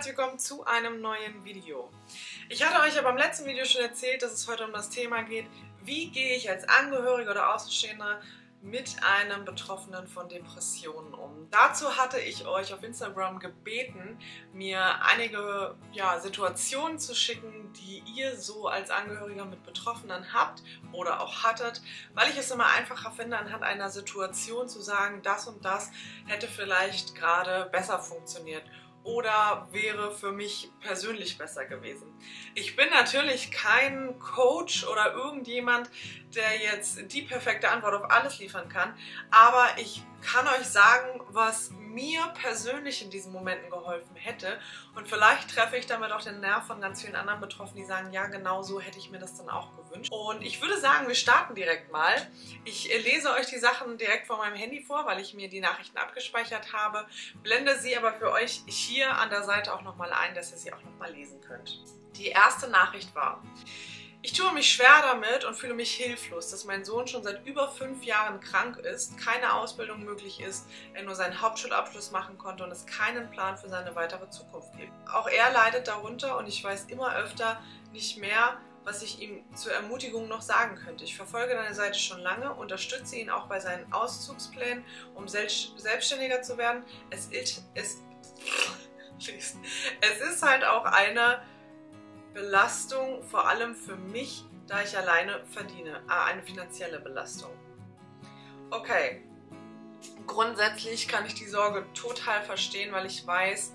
herzlich willkommen zu einem neuen Video. Ich hatte euch ja beim letzten Video schon erzählt, dass es heute um das Thema geht, wie gehe ich als Angehörige oder Außenstehender mit einem Betroffenen von Depressionen um. Dazu hatte ich euch auf Instagram gebeten, mir einige ja, Situationen zu schicken, die ihr so als Angehöriger mit Betroffenen habt oder auch hattet, weil ich es immer einfacher finde, anhand einer Situation zu sagen, das und das hätte vielleicht gerade besser funktioniert oder wäre für mich persönlich besser gewesen. Ich bin natürlich kein Coach oder irgendjemand, der jetzt die perfekte Antwort auf alles liefern kann, aber ich kann euch sagen, was mir persönlich in diesen Momenten geholfen hätte. Und vielleicht treffe ich damit auch den Nerv von ganz vielen anderen Betroffenen, die sagen, ja, genau so hätte ich mir das dann auch gewünscht. Und ich würde sagen, wir starten direkt mal. Ich lese euch die Sachen direkt von meinem Handy vor, weil ich mir die Nachrichten abgespeichert habe, blende sie aber für euch hier an der Seite auch nochmal ein, dass ihr sie auch nochmal lesen könnt. Die erste Nachricht war, ich tue mich schwer damit und fühle mich hilflos, dass mein Sohn schon seit über fünf Jahren krank ist, keine Ausbildung möglich ist, er nur seinen Hauptschulabschluss machen konnte und es keinen Plan für seine weitere Zukunft gibt. Auch er leidet darunter und ich weiß immer öfter nicht mehr, was ich ihm zur Ermutigung noch sagen könnte. Ich verfolge deine Seite schon lange, unterstütze ihn auch bei seinen Auszugsplänen, um selbstständiger zu werden. Es ist, es, es ist halt auch eine Belastung, vor allem für mich, da ich alleine verdiene. Ah, eine finanzielle Belastung. Okay, grundsätzlich kann ich die Sorge total verstehen, weil ich weiß,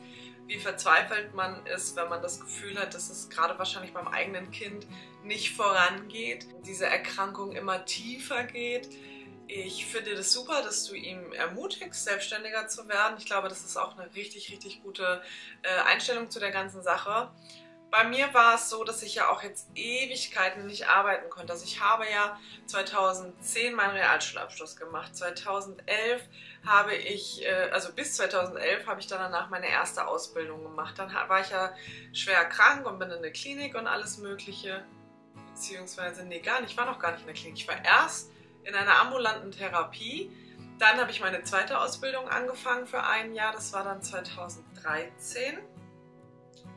wie verzweifelt man ist, wenn man das Gefühl hat, dass es gerade wahrscheinlich beim eigenen Kind nicht vorangeht, diese Erkrankung immer tiefer geht. Ich finde das super, dass du ihm ermutigst, selbstständiger zu werden. Ich glaube, das ist auch eine richtig, richtig gute äh, Einstellung zu der ganzen Sache. Bei mir war es so, dass ich ja auch jetzt Ewigkeiten nicht arbeiten konnte. Also ich habe ja 2010 meinen Realschulabschluss gemacht. 2011 habe ich, äh, also bis 2011 habe ich dann danach meine erste Ausbildung gemacht. Dann war ich ja schwer krank und bin in der Klinik und alles mögliche. Beziehungsweise, nee, gar nicht, ich war noch gar nicht in der Klinik. Ich war erst in einer ambulanten Therapie. Dann habe ich meine zweite Ausbildung angefangen für ein Jahr. Das war dann 2013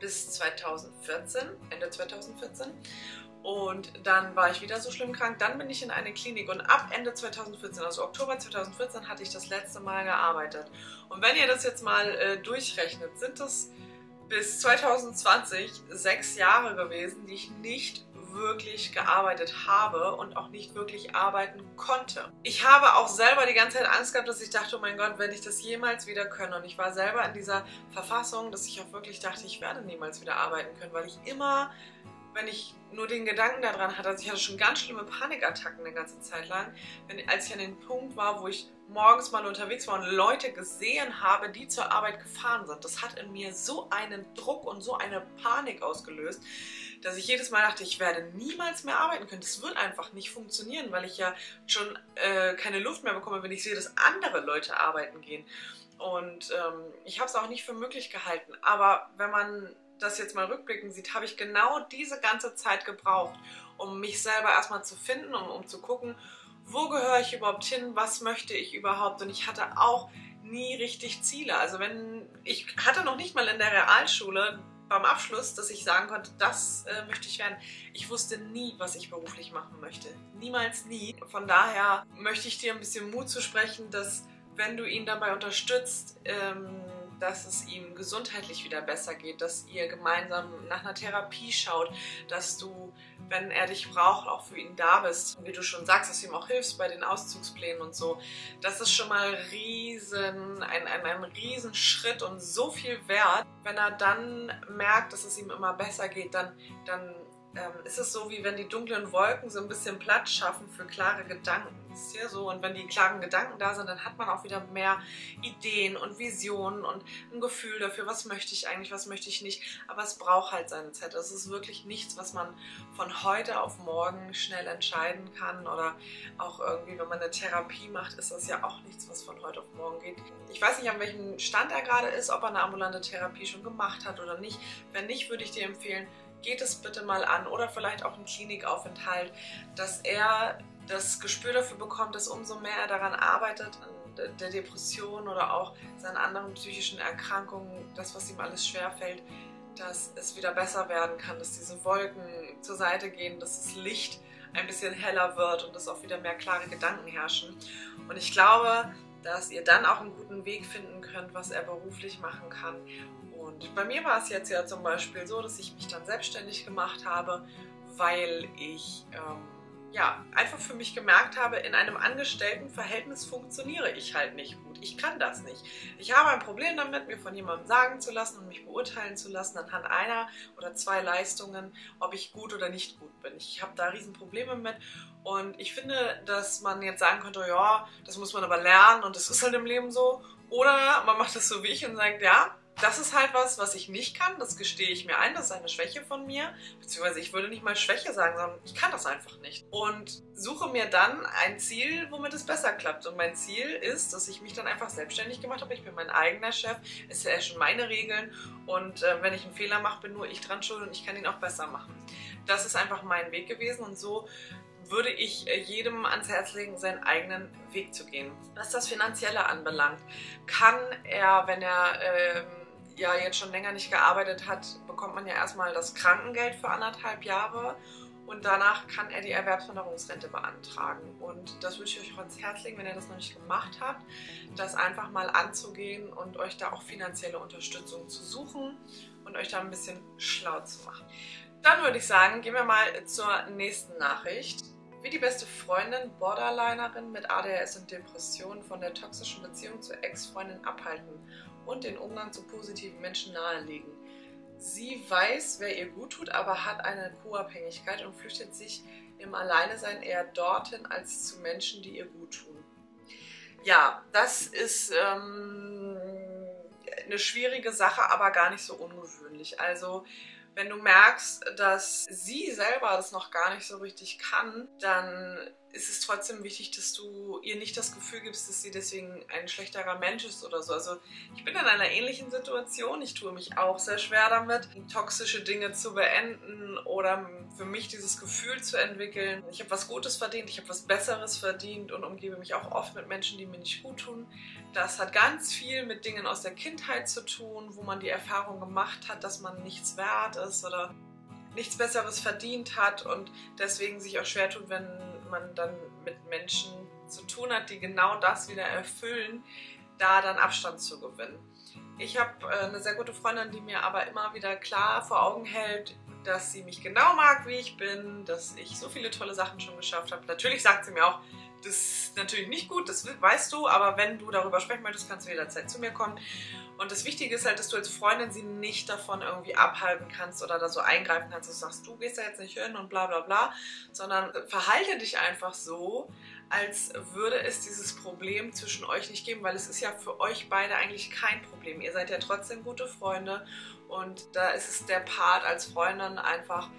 bis 2014, Ende 2014. Und dann war ich wieder so schlimm krank. Dann bin ich in eine Klinik und ab Ende 2014, also Oktober 2014, hatte ich das letzte Mal gearbeitet. Und wenn ihr das jetzt mal äh, durchrechnet, sind das bis 2020 sechs Jahre gewesen, die ich nicht wirklich gearbeitet habe und auch nicht wirklich arbeiten konnte. Ich habe auch selber die ganze Zeit Angst gehabt, dass ich dachte, oh mein Gott, wenn ich das jemals wieder können. Und ich war selber in dieser Verfassung, dass ich auch wirklich dachte, ich werde niemals wieder arbeiten können, weil ich immer wenn ich nur den Gedanken daran hatte, also ich hatte schon ganz schlimme Panikattacken eine ganze Zeit lang, wenn, als ich an dem Punkt war, wo ich morgens mal unterwegs war und Leute gesehen habe, die zur Arbeit gefahren sind. Das hat in mir so einen Druck und so eine Panik ausgelöst, dass ich jedes Mal dachte, ich werde niemals mehr arbeiten können. Das wird einfach nicht funktionieren, weil ich ja schon äh, keine Luft mehr bekomme, wenn ich sehe, dass andere Leute arbeiten gehen. Und ähm, ich habe es auch nicht für möglich gehalten. Aber wenn man das jetzt mal rückblickend sieht, habe ich genau diese ganze Zeit gebraucht, um mich selber erstmal zu finden, um, um zu gucken, wo gehöre ich überhaupt hin, was möchte ich überhaupt. Und ich hatte auch nie richtig Ziele. Also wenn ich hatte noch nicht mal in der Realschule beim Abschluss, dass ich sagen konnte, das äh, möchte ich werden. Ich wusste nie, was ich beruflich machen möchte. Niemals nie. Von daher möchte ich dir ein bisschen Mut zu sprechen, dass wenn du ihn dabei unterstützt, ähm, dass es ihm gesundheitlich wieder besser geht, dass ihr gemeinsam nach einer Therapie schaut, dass du, wenn er dich braucht, auch für ihn da bist. Und wie du schon sagst, dass du ihm auch hilfst bei den Auszugsplänen und so. Das ist schon mal riesen, ein, ein, ein riesen Schritt und so viel wert. Wenn er dann merkt, dass es ihm immer besser geht, dann, dann ähm, ist es so, wie wenn die dunklen Wolken so ein bisschen Platz schaffen für klare Gedanken. Ist ja so. Und wenn die klaren Gedanken da sind, dann hat man auch wieder mehr Ideen und Visionen und ein Gefühl dafür, was möchte ich eigentlich, was möchte ich nicht. Aber es braucht halt seine Zeit. Das ist wirklich nichts, was man von heute auf morgen schnell entscheiden kann. Oder auch irgendwie, wenn man eine Therapie macht, ist das ja auch nichts, was von heute auf morgen geht. Ich weiß nicht, an welchem Stand er gerade ist, ob er eine ambulante Therapie schon gemacht hat oder nicht. Wenn nicht, würde ich dir empfehlen, geht es bitte mal an oder vielleicht auch ein Klinikaufenthalt, dass er das Gespür dafür bekommt, dass umso mehr er daran arbeitet, der Depression oder auch seinen anderen psychischen Erkrankungen, das, was ihm alles schwerfällt, dass es wieder besser werden kann, dass diese Wolken zur Seite gehen, dass das Licht ein bisschen heller wird und dass auch wieder mehr klare Gedanken herrschen. Und ich glaube, dass ihr dann auch einen guten Weg finden könnt, was er beruflich machen kann. Und bei mir war es jetzt ja zum Beispiel so, dass ich mich dann selbstständig gemacht habe, weil ich ähm, ja, einfach für mich gemerkt habe, in einem Angestelltenverhältnis funktioniere ich halt nicht gut. Ich kann das nicht. Ich habe ein Problem damit, mir von jemandem sagen zu lassen und mich beurteilen zu lassen anhand einer oder zwei Leistungen, ob ich gut oder nicht gut bin. Ich habe da Riesenprobleme mit und ich finde, dass man jetzt sagen könnte, ja, das muss man aber lernen und das ist halt im Leben so. Oder man macht das so wie ich und sagt, ja, das ist halt was, was ich nicht kann. Das gestehe ich mir ein. Das ist eine Schwäche von mir. Beziehungsweise ich würde nicht mal Schwäche sagen, sondern ich kann das einfach nicht. Und suche mir dann ein Ziel, womit es besser klappt. Und mein Ziel ist, dass ich mich dann einfach selbstständig gemacht habe. Ich bin mein eigener Chef. Es herrschen meine Regeln. Und äh, wenn ich einen Fehler mache, bin nur ich dran schuld und ich kann ihn auch besser machen. Das ist einfach mein Weg gewesen. Und so würde ich äh, jedem ans Herz legen, seinen eigenen Weg zu gehen. Was das Finanzielle anbelangt, kann er, wenn er ähm, ja jetzt schon länger nicht gearbeitet hat, bekommt man ja erstmal das Krankengeld für anderthalb Jahre und danach kann er die Erwerbsminderungsrente beantragen. Und das würde ich euch auch ans Herz legen, wenn ihr das noch nicht gemacht habt, das einfach mal anzugehen und euch da auch finanzielle Unterstützung zu suchen und euch da ein bisschen schlau zu machen. Dann würde ich sagen, gehen wir mal zur nächsten Nachricht. Wie die beste Freundin, Borderlinerin mit ADHS und Depressionen von der toxischen Beziehung zur Ex-Freundin abhalten und den Umgang zu positiven Menschen nahelegen. Sie weiß, wer ihr gut tut, aber hat eine Co-Abhängigkeit und flüchtet sich im Alleinesein eher dorthin als zu Menschen, die ihr gut tun. Ja, das ist ähm, eine schwierige Sache, aber gar nicht so ungewöhnlich. Also wenn du merkst, dass sie selber das noch gar nicht so richtig kann, dann ist es trotzdem wichtig, dass du ihr nicht das Gefühl gibst, dass sie deswegen ein schlechterer Mensch ist oder so. Also ich bin in einer ähnlichen Situation. Ich tue mich auch sehr schwer damit, toxische Dinge zu beenden oder für mich dieses Gefühl zu entwickeln. Ich habe was Gutes verdient, ich habe was Besseres verdient und umgebe mich auch oft mit Menschen, die mir nicht gut tun. Das hat ganz viel mit Dingen aus der Kindheit zu tun, wo man die Erfahrung gemacht hat, dass man nichts wert ist oder nichts Besseres verdient hat und deswegen sich auch schwer tut, wenn man dann mit Menschen zu tun hat, die genau das wieder erfüllen, da dann Abstand zu gewinnen. Ich habe äh, eine sehr gute Freundin, die mir aber immer wieder klar vor Augen hält, dass sie mich genau mag, wie ich bin, dass ich so viele tolle Sachen schon geschafft habe. Natürlich sagt sie mir auch, das ist natürlich nicht gut, das weißt du, aber wenn du darüber sprechen möchtest, kannst du jederzeit zu mir kommen. Und das Wichtige ist halt, dass du als Freundin sie nicht davon irgendwie abhalten kannst oder da so eingreifen kannst, dass du sagst, du gehst da jetzt nicht hin und bla bla bla, sondern verhalte dich einfach so, als würde es dieses Problem zwischen euch nicht geben, weil es ist ja für euch beide eigentlich kein Problem. Ihr seid ja trotzdem gute Freunde und da ist es der Part als Freundin einfach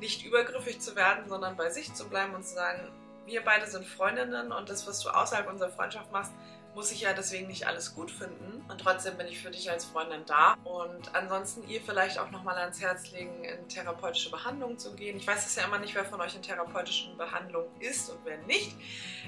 nicht übergriffig zu werden, sondern bei sich zu bleiben und zu sagen, wir beide sind Freundinnen und das, was du außerhalb unserer Freundschaft machst, muss ich ja deswegen nicht alles gut finden. Und trotzdem bin ich für dich als Freundin da. Und ansonsten ihr vielleicht auch nochmal ans Herz legen, in therapeutische Behandlung zu gehen. Ich weiß es ja immer nicht, wer von euch in therapeutischen Behandlung ist und wer nicht.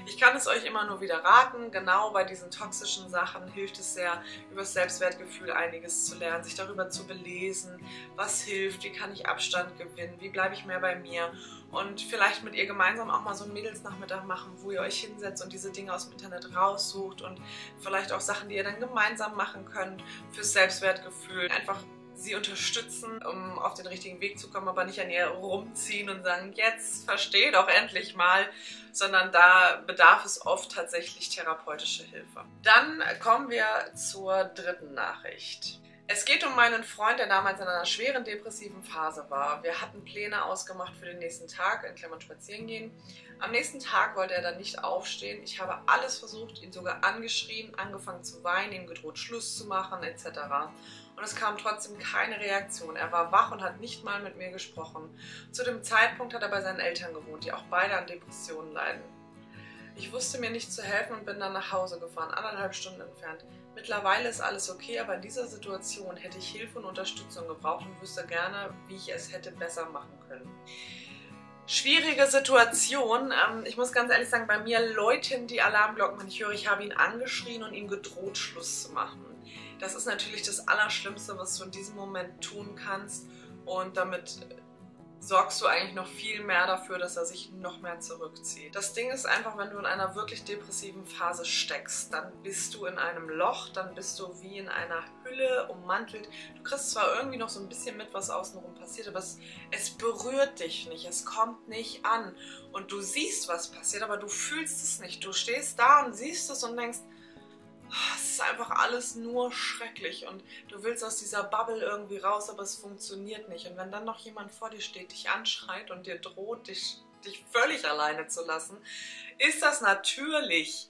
Ich kann es euch immer nur wieder raten. Genau bei diesen toxischen Sachen hilft es sehr, über das Selbstwertgefühl einiges zu lernen, sich darüber zu belesen, was hilft, wie kann ich Abstand gewinnen, wie bleibe ich mehr bei mir und vielleicht mit ihr gemeinsam auch mal so einen Mädelsnachmittag machen, wo ihr euch hinsetzt und diese Dinge aus dem Internet raussucht und vielleicht auch Sachen, die ihr dann gemeinsam machen könnt fürs Selbstwertgefühl. Einfach sie unterstützen, um auf den richtigen Weg zu kommen, aber nicht an ihr rumziehen und sagen, jetzt versteh doch endlich mal, sondern da bedarf es oft tatsächlich therapeutische Hilfe. Dann kommen wir zur dritten Nachricht. Es geht um meinen Freund, der damals in einer schweren depressiven Phase war. Wir hatten Pläne ausgemacht für den nächsten Tag, in Klammern spazieren gehen. Am nächsten Tag wollte er dann nicht aufstehen. Ich habe alles versucht, ihn sogar angeschrien, angefangen zu weinen, ihm gedroht, Schluss zu machen, etc. Und es kam trotzdem keine Reaktion. Er war wach und hat nicht mal mit mir gesprochen. Zu dem Zeitpunkt hat er bei seinen Eltern gewohnt, die auch beide an Depressionen leiden. Ich wusste mir nicht zu helfen und bin dann nach Hause gefahren, anderthalb Stunden entfernt. Mittlerweile ist alles okay, aber in dieser Situation hätte ich Hilfe und Unterstützung gebraucht und wüsste gerne, wie ich es hätte besser machen können. Schwierige Situation. Ähm, ich muss ganz ehrlich sagen, bei mir läuten die Alarmglocken, wenn ich höre, ich habe ihn angeschrien und ihm gedroht, Schluss zu machen. Das ist natürlich das Allerschlimmste, was du in diesem Moment tun kannst. Und damit sorgst du eigentlich noch viel mehr dafür, dass er sich noch mehr zurückzieht. Das Ding ist einfach, wenn du in einer wirklich depressiven Phase steckst, dann bist du in einem Loch, dann bist du wie in einer Hülle ummantelt. Du kriegst zwar irgendwie noch so ein bisschen mit, was außenrum passiert, aber es, es berührt dich nicht, es kommt nicht an. Und du siehst, was passiert, aber du fühlst es nicht. Du stehst da und siehst es und denkst, es ist einfach alles nur schrecklich und du willst aus dieser Bubble irgendwie raus, aber es funktioniert nicht. Und wenn dann noch jemand vor dir steht, dich anschreit und dir droht, dich, dich völlig alleine zu lassen, ist das natürlich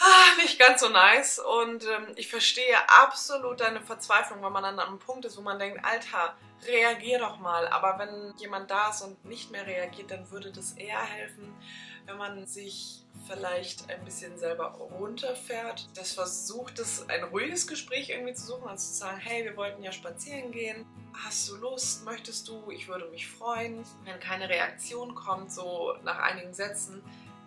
ah, nicht ganz so nice. Und ähm, ich verstehe absolut deine Verzweiflung, wenn man dann an einem Punkt ist, wo man denkt, Alter, reagier doch mal. Aber wenn jemand da ist und nicht mehr reagiert, dann würde das eher helfen, wenn man sich vielleicht ein bisschen selber runterfährt, das versucht, es ein ruhiges Gespräch irgendwie zu suchen, also zu sagen, hey, wir wollten ja spazieren gehen, hast du Lust, möchtest du, ich würde mich freuen. Wenn keine Reaktion kommt, so nach einigen Sätzen,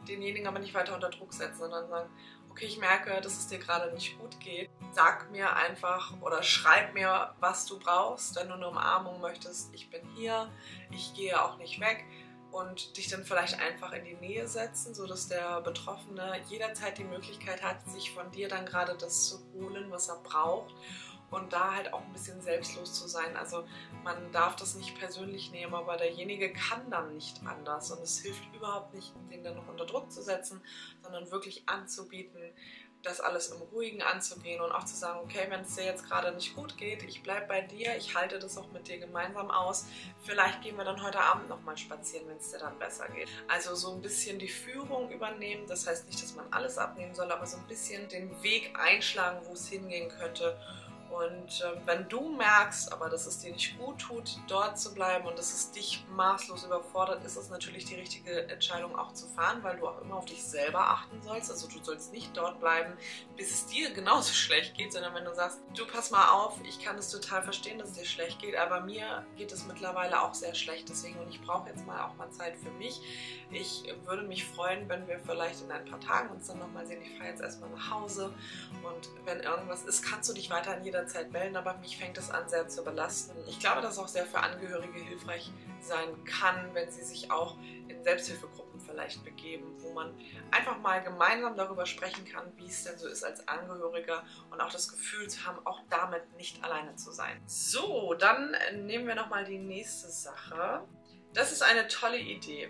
denjenigen aber nicht weiter unter Druck setzen, sondern sagen, okay, ich merke, dass es dir gerade nicht gut geht. Sag mir einfach oder schreib mir, was du brauchst. Wenn du eine Umarmung möchtest, ich bin hier, ich gehe auch nicht weg und dich dann vielleicht einfach in die Nähe setzen, sodass der Betroffene jederzeit die Möglichkeit hat, sich von dir dann gerade das zu holen, was er braucht und da halt auch ein bisschen selbstlos zu sein. Also man darf das nicht persönlich nehmen, aber derjenige kann dann nicht anders und es hilft überhaupt nicht, den dann noch unter Druck zu setzen, sondern wirklich anzubieten, das alles im Ruhigen anzugehen und auch zu sagen, okay, wenn es dir jetzt gerade nicht gut geht, ich bleibe bei dir, ich halte das auch mit dir gemeinsam aus. Vielleicht gehen wir dann heute Abend nochmal spazieren, wenn es dir dann besser geht. Also so ein bisschen die Führung übernehmen, das heißt nicht, dass man alles abnehmen soll, aber so ein bisschen den Weg einschlagen, wo es hingehen könnte und äh, wenn du merkst, aber dass es dir nicht gut tut, dort zu bleiben und dass es dich maßlos überfordert, ist es natürlich die richtige Entscheidung auch zu fahren, weil du auch immer auf dich selber achten sollst. Also du sollst nicht dort bleiben, bis es dir genauso schlecht geht, sondern wenn du sagst, du pass mal auf, ich kann es total verstehen, dass es dir schlecht geht, aber mir geht es mittlerweile auch sehr schlecht, deswegen und ich brauche jetzt mal auch mal Zeit für mich. Ich würde mich freuen, wenn wir vielleicht in ein paar Tagen uns dann nochmal sehen. Ich fahre jetzt erstmal nach Hause und wenn irgendwas ist, kannst du dich weiter in jeder jederzeit melden, aber mich fängt es an sehr zu belasten. Ich glaube, dass es auch sehr für Angehörige hilfreich sein kann, wenn sie sich auch in Selbsthilfegruppen vielleicht begeben, wo man einfach mal gemeinsam darüber sprechen kann, wie es denn so ist als Angehöriger und auch das Gefühl zu haben, auch damit nicht alleine zu sein. So, dann nehmen wir nochmal die nächste Sache. Das ist eine tolle Idee.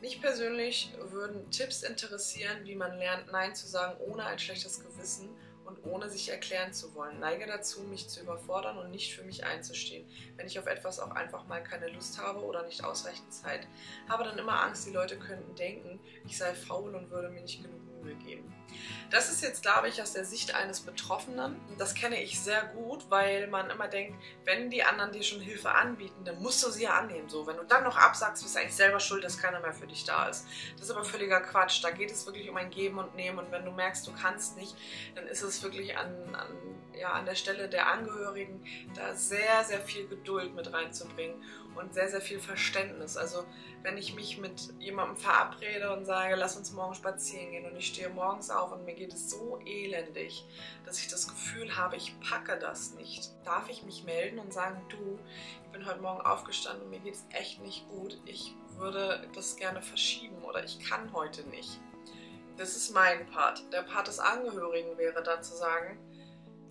Mich persönlich würden Tipps interessieren, wie man lernt, Nein zu sagen, ohne ein schlechtes Gewissen und ohne sich erklären zu wollen. Neige dazu, mich zu überfordern und nicht für mich einzustehen. Wenn ich auf etwas auch einfach mal keine Lust habe oder nicht ausreichend Zeit, habe dann immer Angst, die Leute könnten denken, ich sei faul und würde mir nicht genug Mühe geben. Das ist jetzt, glaube ich, aus der Sicht eines Betroffenen. Das kenne ich sehr gut, weil man immer denkt, wenn die anderen dir schon Hilfe anbieten, dann musst du sie ja annehmen. So, wenn du dann noch absagst, bist du eigentlich selber schuld, dass keiner mehr für dich da ist. Das ist aber völliger Quatsch. Da geht es wirklich um ein Geben und Nehmen. Und wenn du merkst, du kannst nicht, dann ist es wirklich an, an, ja, an der Stelle der Angehörigen, da sehr, sehr viel Geduld mit reinzubringen und sehr, sehr viel Verständnis. Also wenn ich mich mit jemandem verabrede und sage, lass uns morgen spazieren gehen und ich stehe morgens auf und mir geht es so elendig, dass ich das Gefühl habe, ich packe das nicht, darf ich mich melden und sagen, du, ich bin heute Morgen aufgestanden und mir geht es echt nicht gut, ich würde das gerne verschieben oder ich kann heute nicht. Das ist mein Part. Der Part des Angehörigen wäre dann zu sagen,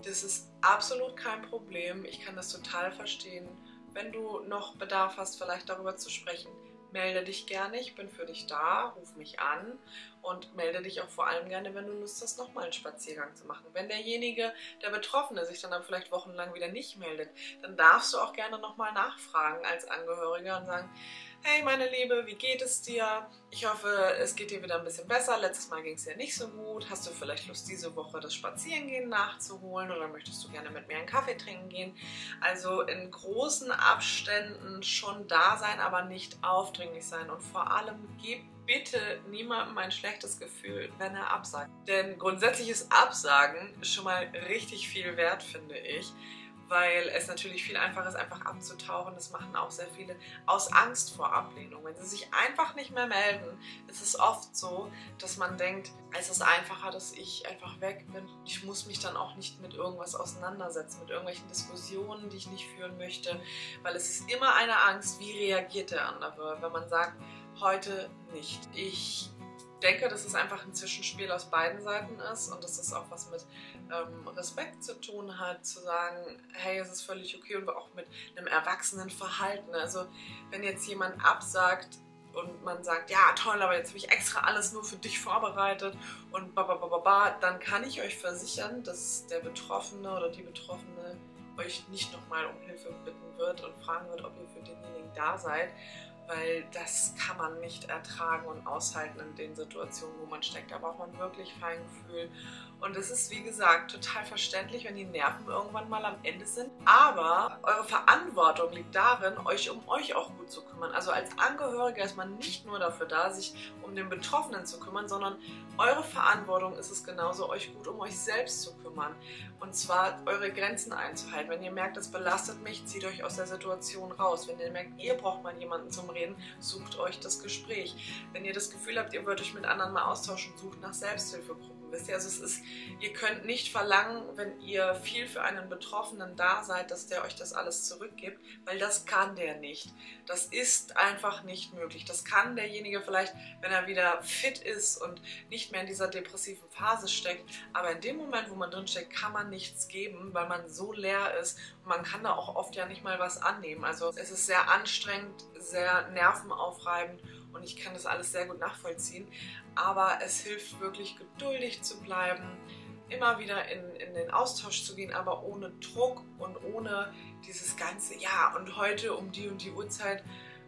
das ist absolut kein Problem, ich kann das total verstehen wenn du noch Bedarf hast, vielleicht darüber zu sprechen, melde dich gerne, ich bin für dich da, ruf mich an und melde dich auch vor allem gerne, wenn du Lust hast, nochmal einen Spaziergang zu machen. Wenn derjenige, der Betroffene, sich dann, dann vielleicht wochenlang wieder nicht meldet, dann darfst du auch gerne nochmal nachfragen als Angehöriger und sagen, Hey meine Liebe, wie geht es dir? Ich hoffe, es geht dir wieder ein bisschen besser. Letztes Mal ging es dir nicht so gut. Hast du vielleicht Lust, diese Woche das Spazierengehen nachzuholen oder möchtest du gerne mit mir einen Kaffee trinken gehen? Also in großen Abständen schon da sein, aber nicht aufdringlich sein und vor allem gib bitte niemandem ein schlechtes Gefühl, wenn er absagt. Denn grundsätzliches Absagen ist schon mal richtig viel wert, finde ich weil es natürlich viel einfacher ist, einfach abzutauchen. Das machen auch sehr viele aus Angst vor Ablehnung. Wenn sie sich einfach nicht mehr melden, ist es oft so, dass man denkt, es ist einfacher, dass ich einfach weg bin. Ich muss mich dann auch nicht mit irgendwas auseinandersetzen, mit irgendwelchen Diskussionen, die ich nicht führen möchte, weil es ist immer eine Angst, wie reagiert der andere, wenn man sagt, heute nicht. Ich denke, dass es einfach ein Zwischenspiel aus beiden Seiten ist und dass es auch was mit ähm, Respekt zu tun hat, zu sagen, hey, es ist völlig okay und auch mit einem erwachsenen Verhalten. Also wenn jetzt jemand absagt und man sagt, ja toll, aber jetzt habe ich extra alles nur für dich vorbereitet und ba, dann kann ich euch versichern, dass der Betroffene oder die Betroffene euch nicht nochmal um Hilfe bitten wird und fragen wird, ob ihr für denjenigen da seid weil das kann man nicht ertragen und aushalten in den Situationen, wo man steckt. Da braucht man wirklich Feingefühl. Und es ist, wie gesagt, total verständlich, wenn die Nerven irgendwann mal am Ende sind. Aber eure Verantwortung liegt darin, euch um euch auch gut zu kümmern. Also als Angehöriger ist man nicht nur dafür da, sich um den Betroffenen zu kümmern, sondern eure Verantwortung ist es genauso, euch gut um euch selbst zu kümmern. Und zwar eure Grenzen einzuhalten. Wenn ihr merkt, das belastet mich, zieht euch aus der Situation raus. Wenn ihr merkt, ihr braucht mal jemanden zum Reden, sucht euch das Gespräch. Wenn ihr das Gefühl habt, ihr wollt euch mit anderen mal austauschen, sucht nach Selbsthilfegruppen. Wisst ihr, also es ist, ihr könnt nicht verlangen, wenn ihr viel für einen Betroffenen da seid, dass der euch das alles zurückgibt, weil das kann der nicht. Das ist einfach nicht möglich. Das kann derjenige vielleicht, wenn er wieder fit ist und nicht mehr in dieser depressiven Phase steckt. Aber in dem Moment, wo man drin steckt, kann man nichts geben, weil man so leer ist und man kann da auch oft ja nicht mal was annehmen. Also es ist sehr anstrengend, sehr nervenaufreibend und ich kann das alles sehr gut nachvollziehen. Aber es hilft wirklich geduldig zu bleiben, immer wieder in, in den Austausch zu gehen, aber ohne Druck und ohne dieses ganze, ja, und heute um die und die Uhrzeit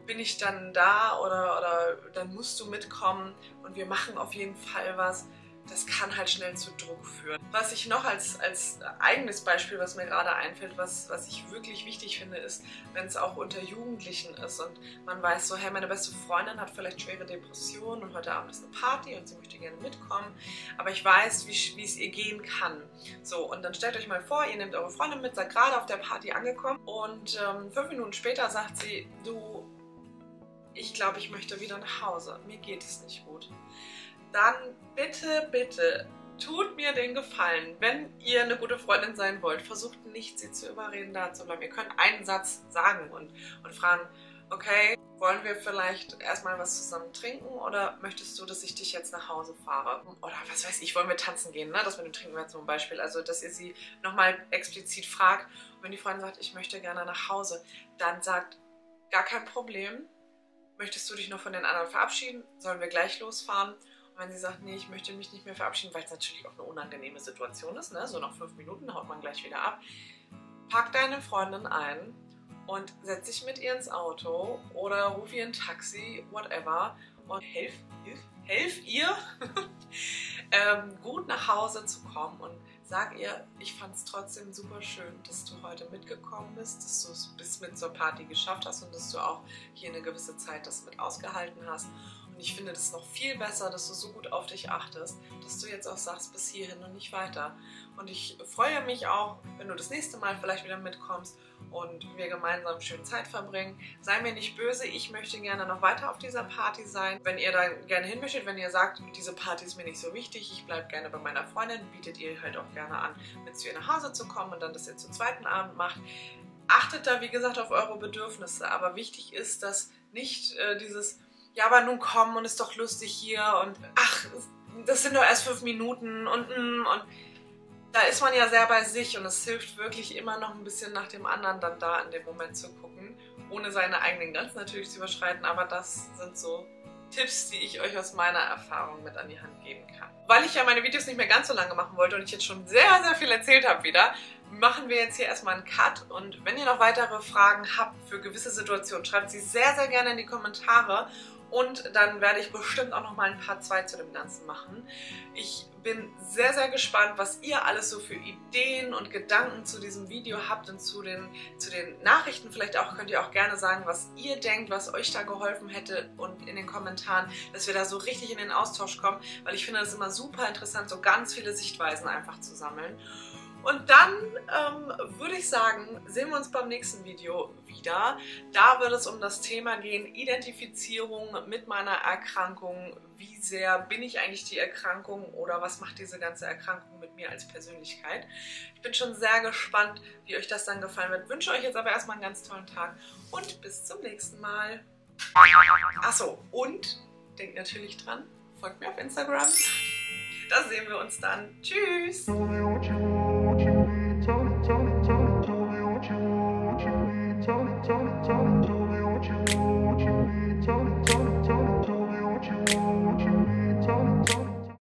bin ich dann da oder, oder dann musst du mitkommen und wir machen auf jeden Fall was das kann halt schnell zu Druck führen. Was ich noch als, als eigenes Beispiel, was mir gerade einfällt, was, was ich wirklich wichtig finde, ist, wenn es auch unter Jugendlichen ist und man weiß so, hey, meine beste Freundin hat vielleicht schwere Depressionen und heute Abend ist eine Party und sie möchte gerne mitkommen, aber ich weiß, wie es ihr gehen kann. So, und dann stellt euch mal vor, ihr nehmt eure Freundin mit, seid gerade auf der Party angekommen und ähm, fünf Minuten später sagt sie, du, ich glaube, ich möchte wieder nach Hause, mir geht es nicht gut dann bitte, bitte tut mir den Gefallen, wenn ihr eine gute Freundin sein wollt, versucht nicht, sie zu überreden, da zu bleiben. Ihr könnt einen Satz sagen und, und fragen, okay, wollen wir vielleicht erstmal was zusammen trinken oder möchtest du, dass ich dich jetzt nach Hause fahre? Oder was weiß ich, wollen wir tanzen gehen, ne? Das mit dem Trinken wäre zum Beispiel. Also, dass ihr sie nochmal explizit fragt. Und wenn die Freundin sagt, ich möchte gerne nach Hause, dann sagt, gar kein Problem. Möchtest du dich noch von den anderen verabschieden? Sollen wir gleich losfahren? Wenn sie sagt, nee, ich möchte mich nicht mehr verabschieden, weil es natürlich auch eine unangenehme Situation ist, ne? so nach fünf Minuten haut man gleich wieder ab, pack deine Freundin ein und setz dich mit ihr ins Auto oder ruf ihr ein Taxi, whatever, und helf, hilf, helf ihr, ähm, gut nach Hause zu kommen und sag ihr, ich fand es trotzdem super schön, dass du heute mitgekommen bist, dass du es bis mit zur Party geschafft hast und dass du auch hier eine gewisse Zeit das mit ausgehalten hast ich finde das noch viel besser, dass du so gut auf dich achtest, dass du jetzt auch sagst, bis hierhin und nicht weiter. Und ich freue mich auch, wenn du das nächste Mal vielleicht wieder mitkommst und wir gemeinsam schön Zeit verbringen. Sei mir nicht böse, ich möchte gerne noch weiter auf dieser Party sein. Wenn ihr da gerne hin wenn ihr sagt, diese Party ist mir nicht so wichtig, ich bleibe gerne bei meiner Freundin, bietet ihr halt auch gerne an, mit zu ihr nach Hause zu kommen und dann das ihr zum zweiten Abend macht. Achtet da, wie gesagt, auf eure Bedürfnisse. Aber wichtig ist, dass nicht äh, dieses ja, aber nun komm und ist doch lustig hier und ach, das sind doch erst fünf Minuten und, mm, und da ist man ja sehr bei sich und es hilft wirklich immer noch ein bisschen nach dem anderen dann da in dem Moment zu gucken, ohne seine eigenen Grenzen natürlich zu überschreiten, aber das sind so Tipps, die ich euch aus meiner Erfahrung mit an die Hand geben kann. Weil ich ja meine Videos nicht mehr ganz so lange machen wollte und ich jetzt schon sehr, sehr viel erzählt habe wieder, machen wir jetzt hier erstmal einen Cut und wenn ihr noch weitere Fragen habt für gewisse Situationen, schreibt sie sehr, sehr gerne in die Kommentare und dann werde ich bestimmt auch noch mal ein Part 2 zu dem Ganzen machen. Ich bin sehr, sehr gespannt, was ihr alles so für Ideen und Gedanken zu diesem Video habt und zu den, zu den Nachrichten. Vielleicht auch könnt ihr auch gerne sagen, was ihr denkt, was euch da geholfen hätte und in den Kommentaren, dass wir da so richtig in den Austausch kommen, weil ich finde das immer super interessant, so ganz viele Sichtweisen einfach zu sammeln. Und dann ähm, würde ich sagen, sehen wir uns beim nächsten Video wieder. Da wird es um das Thema gehen, Identifizierung mit meiner Erkrankung. Wie sehr bin ich eigentlich die Erkrankung oder was macht diese ganze Erkrankung mit mir als Persönlichkeit? Ich bin schon sehr gespannt, wie euch das dann gefallen wird. Wünsche euch jetzt aber erstmal einen ganz tollen Tag und bis zum nächsten Mal. Achso, und denkt natürlich dran, folgt mir auf Instagram. Da sehen wir uns dann. Tschüss!